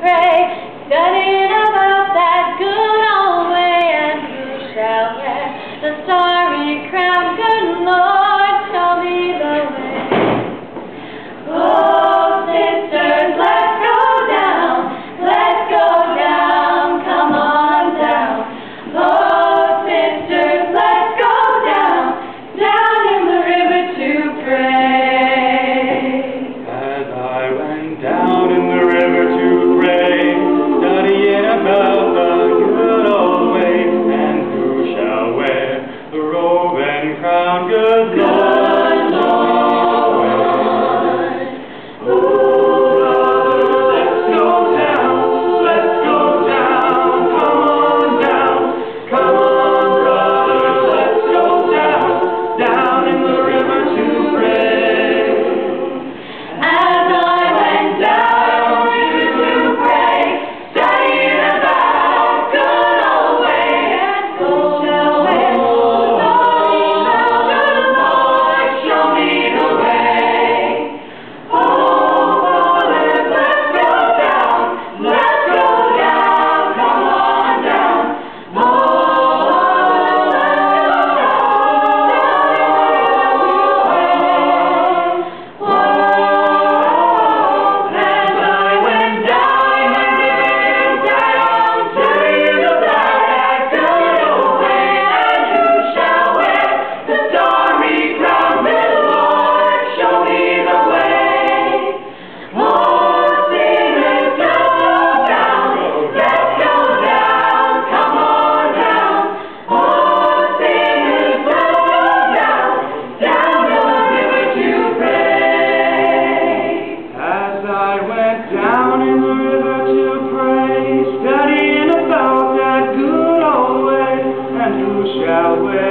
pray, studying about